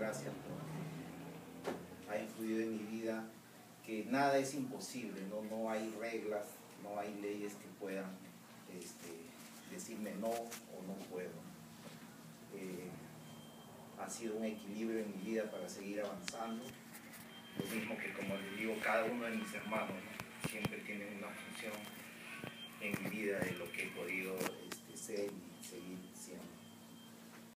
gracias porque ha influido en mi vida que nada es imposible, no, no hay reglas, no hay leyes que puedan este, decirme no o no puedo. Eh, ha sido un equilibrio en mi vida para seguir avanzando. Lo mismo que como les digo, cada uno de mis hermanos siempre tiene una función en mi vida de lo que he.